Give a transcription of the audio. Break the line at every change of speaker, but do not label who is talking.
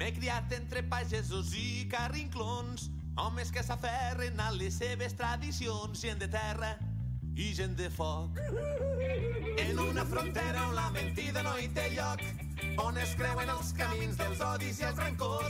M'he criat entre pagesos i carrinclons, homes que s'aferren a les seves tradicions, gent de terra i gent de foc. En una frontera on la mentida no hi té lloc, on es creuen els camins dels odis i els rancors